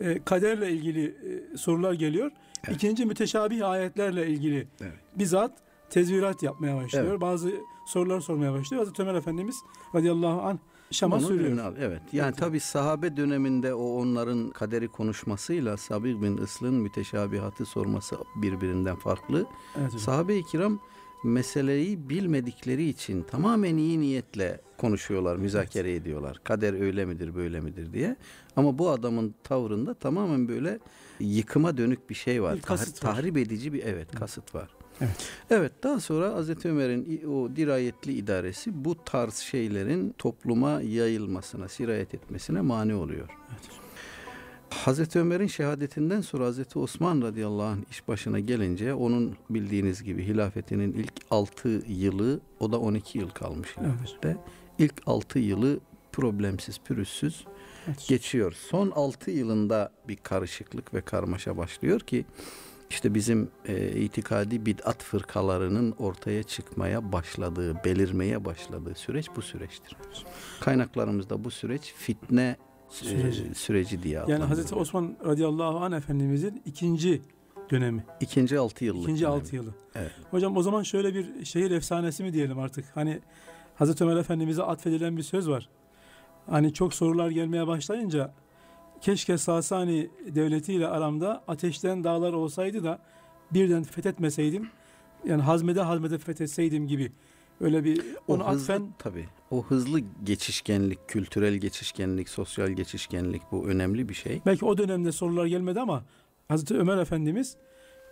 e, kaderle ilgili e, sorular geliyor. Evet. İkinci müteşabih ayetlerle ilgili evet. bizzat tezvirat yapmaya başlıyor. Evet. Bazı sorular sormaya başlıyor. Hazreti Ömer Efendimiz radıyallahu anh Şam'a Onu sürüyor. al- Evet. Yani Evet. tabi sahabe döneminde o onların kaderi konuşmasıyla Sabih bin Islın müteşabihatı sorması birbirinden farklı. Evet. Sahabe-i kiram meseleyi bilmedikleri için tamamen iyi niyetle konuşuyorlar, müzakere ediyorlar. Kader öyle midir, böyle midir diye. Ama bu adamın tavrında tamamen böyle yıkıma dönük bir şey var. Bir kasıt Tah- var. Tahrip edici bir evet kasıt var. Evet. Evet daha sonra Hazreti Ömer'in o dirayetli idaresi bu tarz şeylerin topluma yayılmasına, sirayet etmesine mani oluyor. Hazreti Ömer'in şehadetinden sonra Hazreti Osman radıyallahu anh iş başına gelince onun bildiğiniz gibi hilafetinin ilk 6 yılı o da 12 yıl kalmış Evet. hilafette. İlk 6 yılı problemsiz, pürüzsüz Evet. geçiyor. Son 6 yılında bir karışıklık ve karmaşa başlıyor ki işte bizim e, itikadi bid'at fırkalarının ortaya çıkmaya başladığı, belirmeye başladığı süreç bu süreçtir. Kaynaklarımızda bu süreç fitne süreci, Süreci. diye Yani. Hazreti Osman radıyallahu anh Efendimizin ikinci dönemi. ikinci 6 yıllık. ikinci dönem. altı yılı. Evet. Hocam o zaman şöyle bir şehir efsanesi mi diyelim artık? Hani Hazreti Ömer Efendimiz'e atfedilen bir söz var. Hani çok sorular gelmeye başlayınca keşke Sasani devletiyle aramda ateşten dağlar olsaydı da birden fethetmeseydim. Yani hazmede hazmede fethetseydim gibi. Öyle bir O onu hızlı, atfen tabii. O hızlı geçişkenlik, kültürel geçişkenlik, sosyal geçişkenlik bu önemli bir şey. belki o dönemde sorular gelmedi ama Hazreti Ömer Efendimiz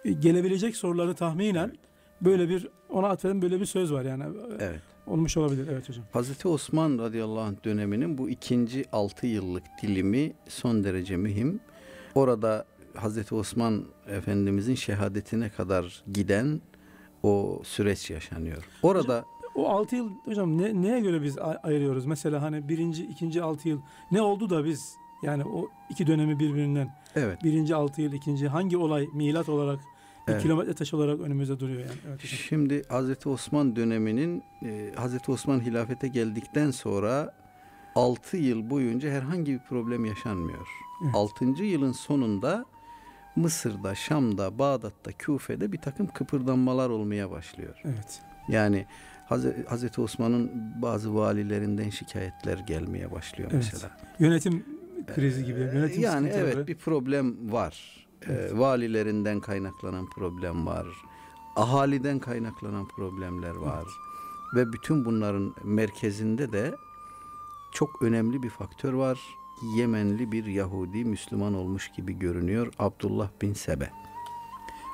e, gelebilecek soruları tahminen böyle bir ona atfeden böyle bir söz var yani. Evet. Olmuş olabilir. Evet hocam. Hazreti Osman radıyallahu anh döneminin bu ikinci 6 yıllık dilimi son derece mühim. Orada Hazreti Osman Efendimizin şehadetine kadar giden o süreç yaşanıyor. Orada O 6 yıl hocam ne, neye göre biz ay- ayırıyoruz? Mesela hani birinci, ikinci 6 yıl ne oldu da biz yani o iki dönemi birbirinden evet birinci 6 yıl ikinci hangi olay milat olarak bir Evet. kilometre taşı olarak önümüzde duruyor yani. Evet hocam. Şimdi Hazreti Osman döneminin e, Hazreti Osman hilafete geldikten sonra 6 yıl boyunca herhangi bir problem yaşanmıyor. Evet. 6. yılın sonunda Mısır'da, Şam'da, Bağdat'ta, Küfe'de bir takım kıpırdanmalar olmaya başlıyor. Evet. Yani Haz- Hazreti Osman'ın bazı valilerinden şikayetler gelmeye başlıyor Evet. mesela. Yönetim krizi gibi. Yönetim yani evet bir problem var. Evet. Ee, valilerinden kaynaklanan problem var. Ahaliden kaynaklanan problemler var. Ve bütün bunların merkezinde de çok önemli bir faktör var. Yemenli bir Yahudi Müslüman olmuş gibi görünüyor. Abdullah bin Sebe.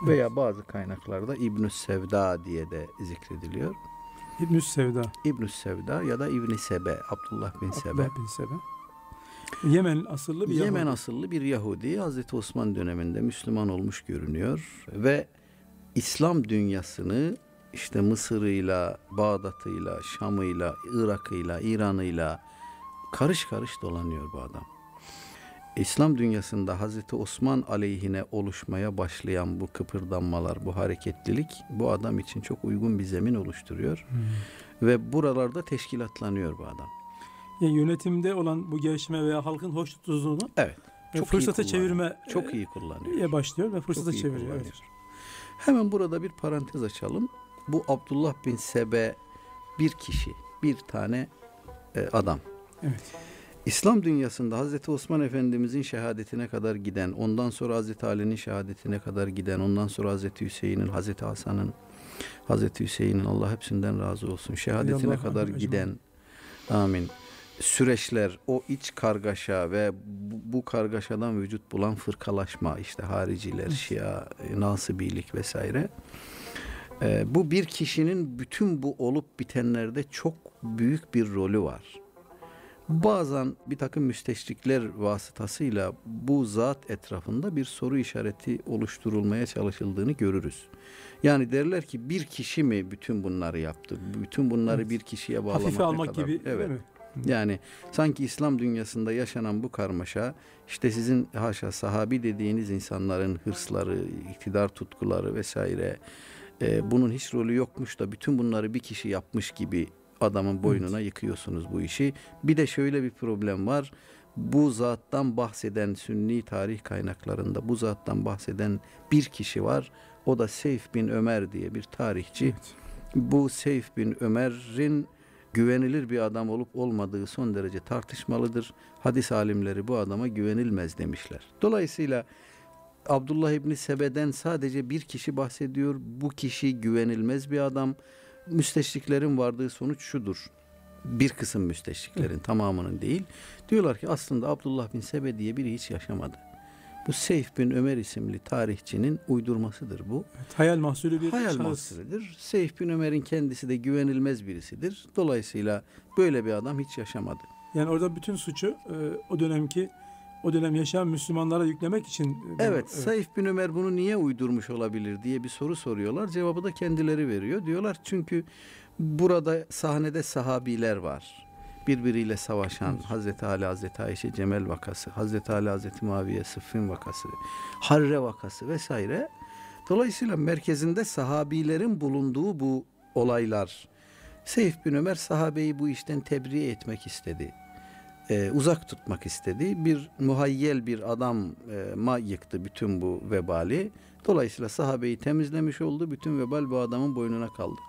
Veya bazı kaynaklarda İbnü Sevda diye de zikrediliyor. İbn-i Sevda. İbnü Sevda ya da İbni Sebe, Abdullah bin Sebe. Abdullah bin Sebe. Yemen asıllı bir Yemen Yahudi. asıllı bir Yahudi Hazreti Osman döneminde Müslüman olmuş görünüyor ve İslam dünyasını işte Mısır'ıyla, Bağdat'ıyla, Şam'ıyla, Irak'ıyla, İran'ıyla karış karış dolanıyor bu adam. İslam dünyasında Hazreti Osman aleyhine oluşmaya başlayan bu kıpırdanmalar, bu hareketlilik bu adam için çok uygun bir zemin oluşturuyor. Hmm. Ve buralarda teşkilatlanıyor bu adam. Yani yönetimde olan bu gelişme veya halkın hoşnutsuzluğunu Evet. ve Çok iyi fırsata kullanıyor. çevirme Çok e, iyi kullanıyor. başlıyor ve fırsata çeviriyor. kullanıyor. Evet. Hemen burada bir parantez açalım. Bu Abdullah bin Sebe bir kişi, bir tane e, adam. Evet. İslam dünyasında Hazreti Osman Efendimizin şehadetine kadar giden, ondan sonra Hazreti Ali'nin şehadetine kadar giden, ondan sonra Hazreti Hüseyin'in, Hazreti Hasan'ın, Hazreti Hüseyin'in Allah hepsinden razı olsun şehadetine Radıyallahu kadar ecmaîn. giden amin süreçler, o iç kargaşa ve bu, bu kargaşadan vücut bulan fırkalaşma işte hariciler, Şia, e, Nasibilik vesaire. Ee, bu bir kişinin bütün bu olup bitenlerde çok büyük bir rolü var. Bazen bir takım müsteşrikler vasıtasıyla bu zat etrafında bir soru işareti oluşturulmaya çalışıldığını görürüz. Yani derler ki bir kişi mi bütün bunları yaptı? Bütün bunları Evet. bir kişiye bağlamak Hafife almak kadar- gibi Evet. değil mi? Yani sanki İslam dünyasında yaşanan bu karmaşa işte sizin haşa sahabi dediğiniz insanların hırsları, iktidar tutkuları vesaire e, bunun hiç rolü yokmuş da bütün bunları bir kişi yapmış gibi adamın boynuna yıkıyorsunuz bu işi. Bir de şöyle bir problem var. Bu zattan bahseden sünni tarih kaynaklarında bu zattan bahseden bir kişi var. O da Seyf bin Ömer diye bir tarihçi. Evet. Bu Seyf bin Ömer'in güvenilir bir adam olup olmadığı son derece tartışmalıdır. Hadis alimleri bu adama güvenilmez demişler. Dolayısıyla Abdullah İbni Sebe'den sadece bir kişi bahsediyor. Bu kişi güvenilmez bir adam. Müsteşriklerin vardığı sonuç şudur. Bir kısım müsteşriklerin tamamının değil. Diyorlar ki aslında Abdullah bin Sebe diye biri hiç yaşamadı. Bu Seyf bin Ömer isimli tarihçinin uydurmasıdır bu. Evet, hayal mahsulü bir Hayal şahıs. mahsulüdür. Seyf bin Ömer'in kendisi de güvenilmez birisidir. Dolayısıyla böyle bir adam hiç yaşamadı. Yani orada bütün suçu e, o dönemki o dönem yaşayan Müslümanlara yüklemek için. e, bunu- Evet, Seyf bin Ömer bunu niye uydurmuş olabilir diye bir soru soruyorlar. Cevabı da kendileri veriyor. Diyorlar çünkü burada sahnede sahabiler var. Birbiriyle savaşan Hazreti Ali, Hazreti Ayşe Cemel vakası, Hazreti Ali, Hazreti Muaviye Sıffin vakası, Harre vakası vesaire. Dolayısıyla merkezinde sahabilerin bulunduğu bu olaylar. Seyf bin Ömer sahabeyi bu işten tebriğe etmek istedi. Ee, uzak tutmak istedi. Bir muhayyel bir adama yıktı bütün bu vebali. Dolayısıyla sahabeyi temizlemiş oldu. Bütün vebal bu adamın boynuna kaldı.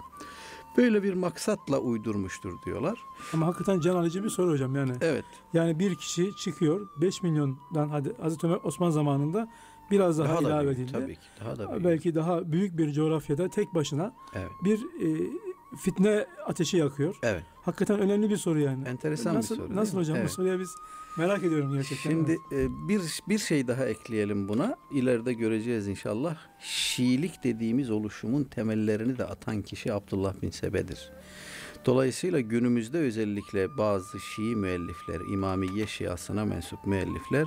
Böyle bir maksatla uydurmuştur diyorlar. Ama hakikaten can alıcı bir soru hocam yani. Evet. Yani bir kişi çıkıyor 5 milyondan hadi Hazreti Ömer Osman zamanında biraz daha, Daha da ilave büyük, edildi. tabii ki. Daha da büyük. Belki daha büyük bir coğrafyada tek başına Evet. bir e, fitne ateşi yakıyor. Evet. Hakikaten önemli bir soru yani. Enteresan nasıl, bir soru. Nasıl hocam Evet. bu soruya biz merak ediyorum gerçekten. Şimdi e, bir bir şey daha ekleyelim buna. İleride göreceğiz inşallah. Şiilik dediğimiz oluşumun temellerini de atan kişi Abdullah bin Sebe'dir. Dolayısıyla günümüzde özellikle bazı Şii müellifler, İmamiye Şiasına mensup müellifler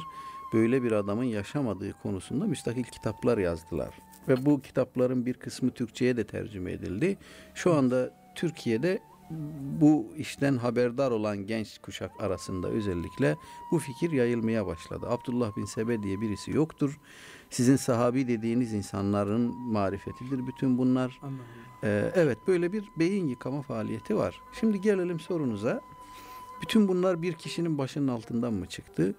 böyle bir adamın yaşamadığı konusunda müstakil kitaplar yazdılar. Ve bu kitapların bir kısmı Türkçe'ye de tercüme edildi. Şu anda Türkiye'de bu işten haberdar olan genç kuşak arasında özellikle bu fikir yayılmaya başladı. Abdullah bin Sebe diye birisi yoktur. Sizin sahabi dediğiniz insanların marifetidir bütün bunlar. Ee, evet böyle bir beyin yıkama faaliyeti var. Şimdi gelelim sorunuza. Bütün bunlar bir kişinin başının altından mı çıktı?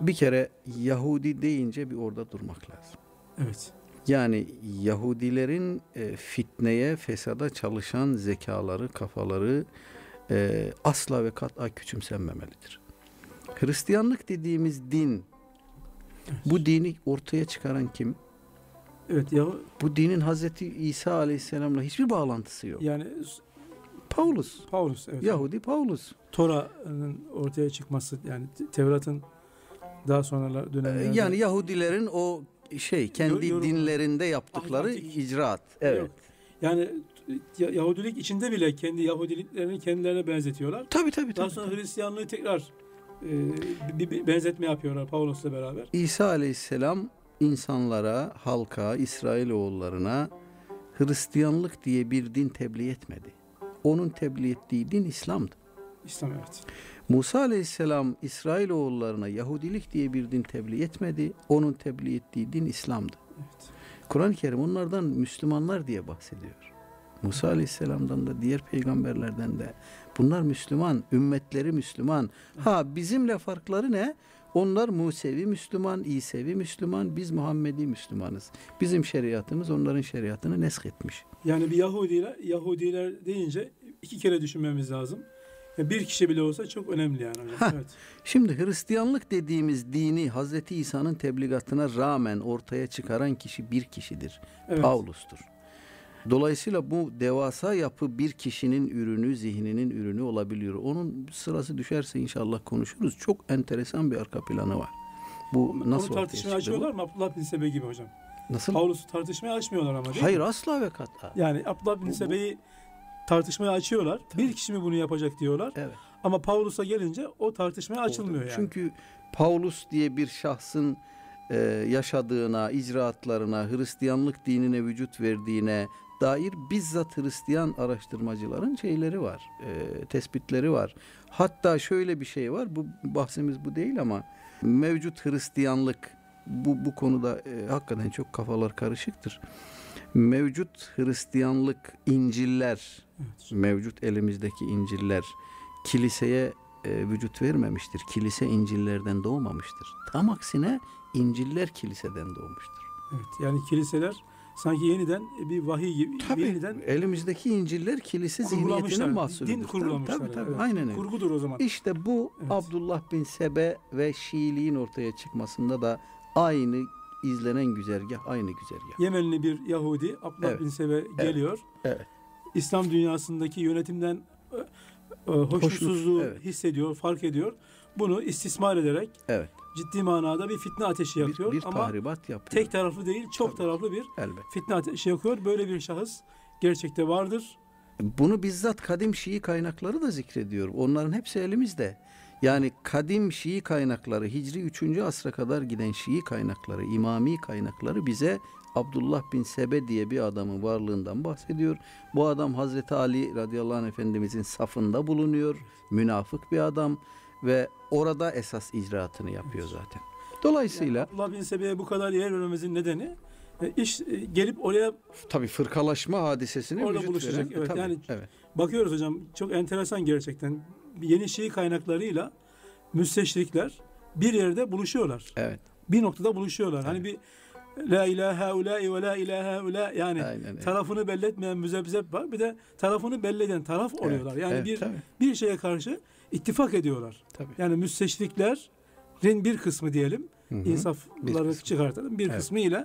Bir kere Yahudi deyince bir orada durmak lazım. Evet. Yani Yahudilerin e, fitneye, fesada çalışan zekaları, kafaları e, asla ve kat'a küçümsenmemelidir. Hristiyanlık dediğimiz din, bu dini ortaya çıkaran kim? Evet ya Bu dinin Hazreti İsa Aleyhisselam'la hiçbir bağlantısı yok. yani Paulus, Paulus evet. Yahudi Paulus. Tora'nın ortaya çıkması yani Tevrat'ın daha sonra Ee, dönemlerde Yani Yahudilerin o şey kendi Yorum- dinlerinde yaptıkları Ahmatik. icraat. Evet. Yok. Yani Ya- Yahudilik içinde bile kendi Yahudiliklerini kendilerine benzetiyorlar. Tabii tabii Daha tabii. sonra Hristiyanlığı tekrar e, bir, benzetme yapıyorlar Paulus'la beraber. İsa Aleyhisselam insanlara, halka, İsrailoğullarına Hristiyanlık diye bir din tebliğ etmedi. Onun tebliğ ettiği din İslam'dı. İslam evet. Musa Aleyhisselam İsrailoğullarına Yahudilik diye bir din tebliğ etmedi. Onun tebliğ ettiği din İslam'dı. evet. Kur'an-ı Kerim onlardan Müslümanlar diye bahsediyor. Musa Aleyhisselam'dan da diğer peygamberlerden de bunlar Müslüman, ümmetleri Müslüman. Ha bizimle farkları ne? Onlar Musevi Müslüman, İsevi Müslüman, biz Muhammedi Müslümanız. Bizim şeriatımız onların şeriatını nesk etmiş. Yani bir Yahudiler, Yahudiler deyince iki kere düşünmemiz lazım. Bir kişi bile olsa çok önemli yani hocam. Hah. Evet. Şimdi Hristiyanlık dediğimiz dini Hazreti İsa'nın tebligatına rağmen ortaya çıkaran kişi bir kişidir. Evet. Paulus'tur. Dolayısıyla bu devasa yapı bir kişinin ürünü, zihninin ürünü olabiliyor. Onun sırası düşerse inşallah konuşuruz. Çok enteresan bir arka planı var. Bu nasıl Onu tartışmaya çıktı bu? açıyorlar mı Abdullah bin Sebe gibi hocam? Nasıl? Paulus'u tartışmaya açmıyorlar ama değil Hayır mi? asla ve kat'a. Yani Abdullah bin Sebe'yi tartışmaya açıyorlar. Bir kişi mi bunu yapacak diyorlar. Evet. Ama Paulus'a gelince o tartışmaya açılmıyor yani. Çünkü Paulus diye bir şahsın e, yaşadığına, icraatlarına, Hristiyanlık dinine vücut verdiğine dair bizzat Hristiyan araştırmacıların şeyleri var, e, tespitleri var. Hatta şöyle bir şey var, bu bahsimiz bu değil ama mevcut Hristiyanlık bu bu konuda e, hakikaten çok kafalar karışıktır. Mevcut Hristiyanlık İncil'ler, Evet. mevcut elimizdeki İncil'ler kiliseye e, vücut vermemiştir. Kilise İncil'lerden doğmamıştır. Tam aksine İncil'ler kiliseden doğmuştur. Evet. Yani kiliseler sanki yeniden bir vahiy gibi Tabii yeniden elimizdeki İncil'ler kilise zihniyetinin mahsulüdür. Din kurgulamışlar. Tabii, tabii, evet. aynen öyle. Kurgudur o zaman. İşte bu Evet. Abdullah bin Sebe ve Şiiliğin ortaya çıkmasında da aynı izlenen güzergah, aynı güzergah. Yemenli bir Yahudi Abdullah Evet. bin Sebe geliyor. Evet. İslam dünyasındaki yönetimden e, e, hoşnutsuzluğu evet. hissediyor, fark ediyor. Bunu istismar ederek Evet. ciddi manada bir fitne ateşi Bir, yakıyor bir ama tahribat yapıyor. tek taraflı değil, çok Tabii. taraflı bir Elbet. fitne ateşi yakıyor. Böyle bir şahıs gerçekte vardır. Bunu bizzat kadim Şii kaynakları da zikrediyor. Onların hepsi elimizde. Yani kadim Şii kaynakları, Hicri 3. asra kadar giden Şii kaynakları, İmami kaynakları bize Abdullah bin Sebe diye bir adamın varlığından bahsediyor. Bu adam Hazreti Ali radıyallahu anh efendimizin safında bulunuyor. Münafık bir adam ve orada esas icraatını yapıyor zaten. Dolayısıyla Abdullah bin Sebe'ye bu kadar yer vermemizin nedeni e, iş e, gelip oraya tabii fırkalaşma hadisesine Orada buluşacak, veren- evet. tabii, Yani- evet. bakıyoruz hocam. Çok enteresan gerçekten. Yeni Şii kaynaklarıyla müsteşrikler bir yerde buluşuyorlar. Evet. bir noktada buluşuyorlar. Hani bir la ilahe ulai ve la ilahe ula yani Aynen tarafını belli etmeyen müzebzep var. Bir de tarafını belli eden taraf oluyorlar. Yani evet, bir tabii, bir şeye karşı ittifak ediyorlar. tabii. Yani müsteşriklerin bir kısmı diyelim. Hı hı. Bir insafları kısmı. çıkartalım. Bir Evet. kısmı ile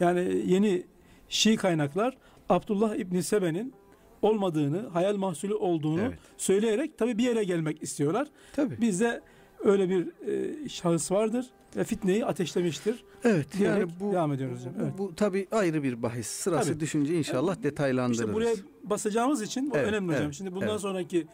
yani yeni Şii kaynaklar Abdullah İbni Sebe'nin olmadığını, hayal mahsulü olduğunu Evet. söyleyerek tabii bir yere gelmek istiyorlar. Tabii. Bizde öyle bir e, şahıs vardır ve fitneyi ateşlemiştir. Evet diyerek yani bu devam ediyoruz hocam. bu, Evet. bu tabii ayrı bir bahis. Sırası Tabii. düşünce inşallah detaylandırırız. İşte buraya basacağımız için bu Evet, önemli hocam. evet, Şimdi bundan evet. sonraki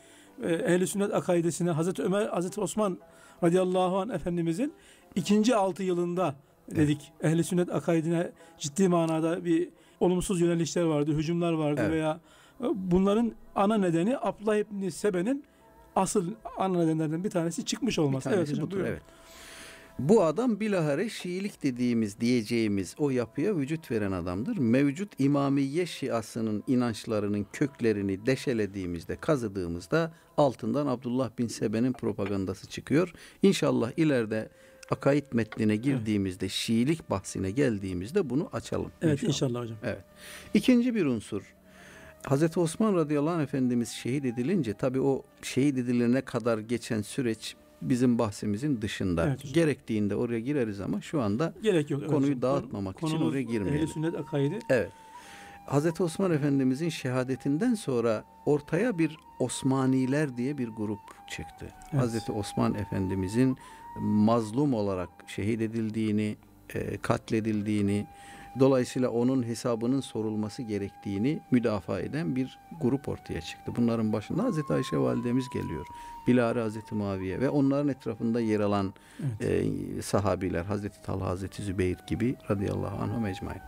e, ehl sünnet akaidesine Hazreti Ömer, Hazreti Osman radıyallahu anh efendimizin ikinci altı yılında dedik. Ehl-i sünnet akaidine ciddi manada bir olumsuz yönelişler vardı, hücumlar vardı Evet. veya e, bunların ana nedeni Abdullah İbni Sebe'nin asıl ana nedenlerden bir tanesi çıkmış bir olması. Evet tanesi hocam budur. Evet. Bu adam bilahare Şiilik dediğimiz diyeceğimiz o yapıya vücut veren adamdır. Mevcut İmamiye Şiasının inançlarının köklerini deşelediğimizde, kazıdığımızda altından Abdullah bin Sebe'nin propagandası çıkıyor. İnşallah ileride akaid metnine girdiğimizde, Şiilik bahsine geldiğimizde bunu açalım. Evet inşallah hocam. Evet. İkinci bir unsur. Hazreti Osman radıyallahu anh efendimiz şehit edilince tabii o şehit edilene kadar geçen süreç bizim bahsimizin dışında. Evet hocam. Gerektiğinde oraya gireriz ama şu anda Gerek yok. evet Konuyu hocam. dağıtmamak için Konumuz oraya girmeyelim. Sünnet akaidi. evet. Hazreti Osman Efendimizin şehadetinden sonra ortaya bir Osmaniler diye bir grup çıktı. Evet. Hazreti Osman Efendimizin mazlum olarak şehit edildiğini, e, katledildiğini, dolayısıyla onun hesabının sorulması gerektiğini müdafaa eden bir grup ortaya çıktı. Bunların başında Hazreti Ayşe validemiz geliyor. Bilare Hazreti Muaviye ve onların etrafında yer alan Evet. e, sahabiler Hazreti Talha, Hazreti Zübeyir gibi radıyallahu anhum ecmain.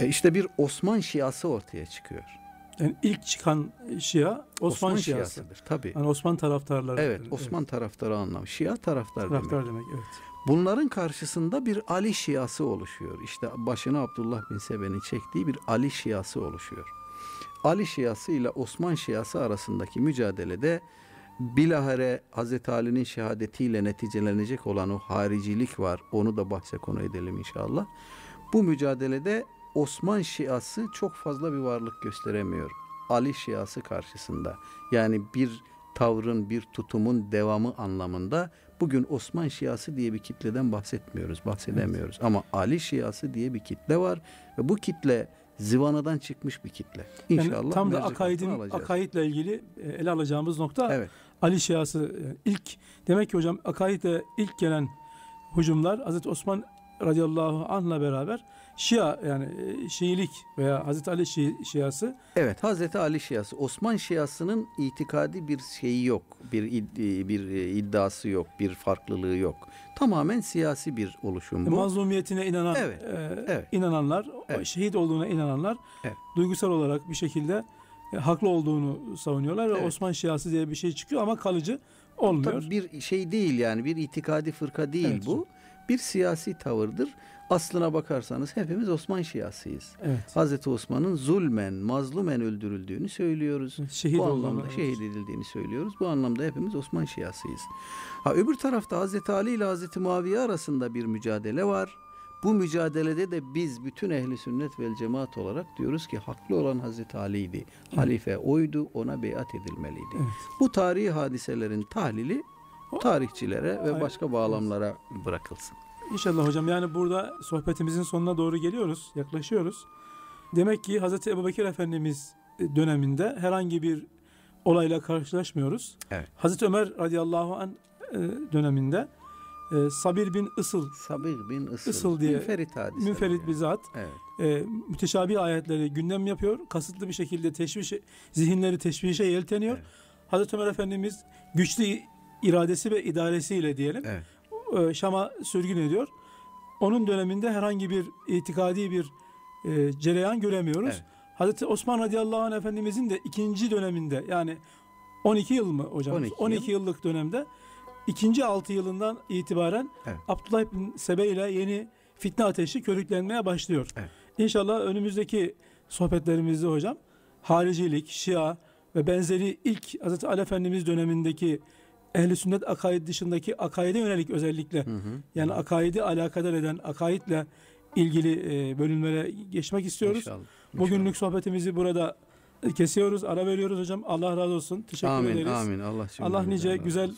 E işte bir Osman Şiası ortaya çıkıyor. Yani ilk çıkan Şia Osman, Şiası. Şiasıdır tabii. Yani Osman taraftarları. Evet, Osman taraftarı anlam. Şia taraftar, taraftar demek. demek. Evet. Bunların karşısında bir Ali Şiası oluşuyor. İşte başına Abdullah bin Sebe'nin çektiği bir Ali Şiası oluşuyor. Ali Şiası ile Osman Şiası arasındaki mücadelede bilahare Hazreti Ali'nin şehadetiyle neticelenecek olan o haricilik var. Onu da bahse konu edelim inşallah. Bu mücadelede Osman Şiası çok fazla bir varlık gösteremiyor. Ali Şiası karşısında. Yani bir tavrın, bir tutumun devamı anlamında bugün Osman Şiası diye bir kitleden bahsetmiyoruz, bahsedemiyoruz. Ama Ali Şiası diye bir kitle var ve bu kitle zıvanadan çıkmış bir kitle. İnşallah Yani tam da akaidin akaidle ilgili e, ele alacağımız nokta Evet. Ali Şiası yani ilk demek ki hocam akaidde ilk gelen hücumlar Hazreti Osman radıyallahu anh'la beraber Şia yani e, Şiilik veya Hazreti Ali Şi, Şiası Evet Hazreti Ali Şiası Osman Şiası'nın itikadi bir şeyi yok. Bir id- bir e, iddiası yok, bir farklılığı yok. Tamamen siyasi bir oluşum bu. mazlumiyetine inanan Evet, e, evet. inananlar, Evet. şehit olduğuna inananlar Evet. duygusal olarak bir şekilde e, haklı olduğunu savunuyorlar ve Evet. Osman Şiası diye bir şey çıkıyor ama kalıcı olmuyor. Tabii bir şey değil yani bir itikadi fırka değil Evet bu. Bir siyasi tavırdır. Aslına bakarsanız hepimiz Osman Şiasıyız. Evet. Hazreti Osman'ın zulmen, mazlumen öldürüldüğünü söylüyoruz. Şehit bu anlamda evet. şehit edildiğini söylüyoruz. Bu anlamda hepimiz Osman Şiasıyız. Ha öbür tarafta Hazreti Ali ile Hazreti Muaviye arasında bir mücadele var. Bu mücadelede de biz bütün ehli sünnet vel cemaat olarak diyoruz ki haklı olan Hazreti Ali'ydi. Halife oydu, ona beyat edilmeliydi. Evet. Bu tarihi hadiselerin tahlili tarihçilere ve başka bağlamlara bırakılsın. İnşallah hocam yani burada sohbetimizin sonuna doğru geliyoruz, yaklaşıyoruz. Demek ki Hz. Ebubekir Efendimiz döneminde herhangi bir olayla karşılaşmıyoruz. Evet. Hazreti Ömer radıyallahu an e, döneminde e, Sabir bin Isıl Sabih bin Isıl, Isıl diye münferit münferit bir zat Evet. e, müteşabih ayetleri gündem yapıyor. Kasıtlı bir şekilde teşviş zihinleri teşvişe yelteniyor. Evet. Hazreti Ömer Efendimiz güçlü iradesi ve idaresiyle diyelim Evet. E, Şam'a sürgün ediyor. Onun döneminde herhangi bir itikadi bir e, cereyan göremiyoruz. Evet. Hazreti Osman radıyallahu anh efendimizin de ikinci döneminde yani 12 yıl mı hocam? 12 yıl. 12 yıllık dönemde ikinci 6 yılından itibaren Evet. Abdullah bin Sebe ile yeni fitne ateşi körüklenmeye başlıyor. Evet. İnşallah önümüzdeki sohbetlerimizde hocam haricilik, şia ve benzeri ilk Hazreti Ali Efendimiz dönemindeki ehli sünnet akaid dışındaki akaide yönelik özellikle Hı hı. yani akaidi alakadar eden akaidle ilgili e, bölümlere geçmek istiyoruz. İnşallah. Bugünlük sohbetimizi burada kesiyoruz, ara veriyoruz hocam. Allah razı olsun. Teşekkür amin, ederiz. Amin. Allah, Allah nice razı güzel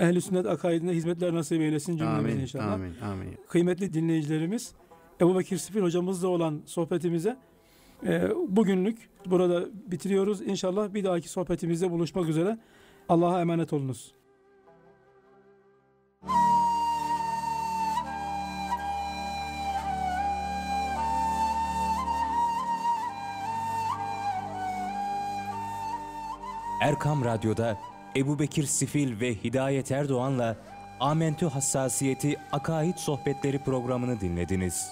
ehli sünnet akaidinde hizmetler nasip eylesin cümlemize Amin, inşallah. amin, amin. Kıymetli dinleyicilerimiz, Ebu Bekir Sifil hocamızla olan sohbetimize e, bugünlük burada bitiriyoruz. İnşallah bir dahaki sohbetimizde buluşmak üzere. Allah'a emanet olunuz. Erkam Radyo'da Ebu Bekir Sifil ve Hidayet Erdoğan'la Amentü Hassasiyeti Akaid Sohbetleri programını dinlediniz.